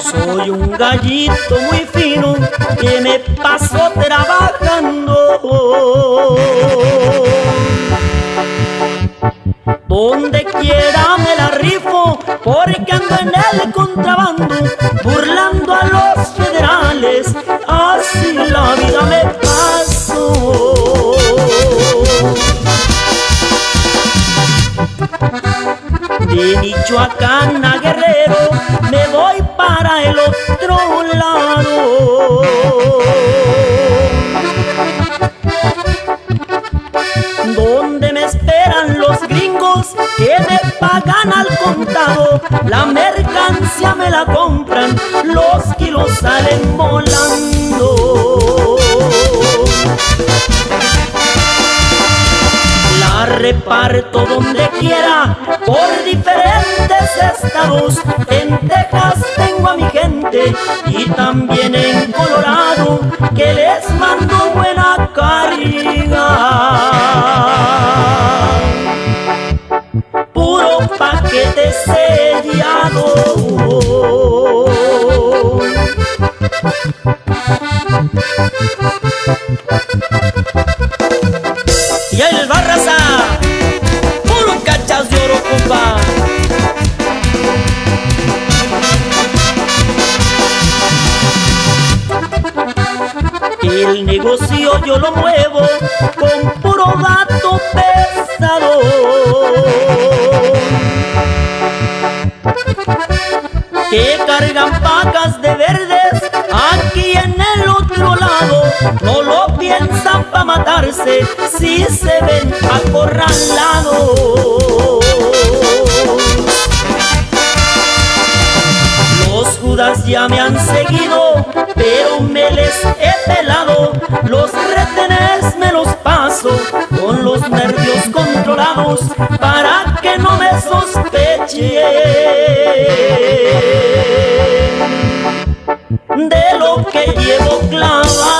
Soy un gallito muy fino que me paso trabajando. Quiera me la rifo porque ando en el contrabando, burlando a los federales. Así la vida me paso. De Michoacán a Guerrero me voy para el otro lado. Pagan al contado. La mercancía me la compran, los kilos salen volando. La reparto donde quiera, por diferentes estados. En Texas tengo a mi gente y también en Colorado, Y ahí les va raza, puro cachas de oro, compa. El negocio yo lo muevo con puro gato pesado. Que cargan pacas de verdes No lo piensan pa' matarse si se ven acorralados. Los judas ya me han seguido, pero me les he pelado. Los retenes me los paso con los nervios controlados para que no me sospechen de lo que llevo clavado.